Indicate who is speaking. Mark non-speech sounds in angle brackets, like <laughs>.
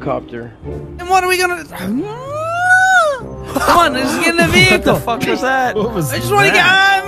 Speaker 1: Copter.
Speaker 2: And what are we gonna? <laughs> Come on, let's get in the vehicle.
Speaker 3: What the fuck was that?
Speaker 4: What was
Speaker 2: I just want to get.
Speaker 5: out.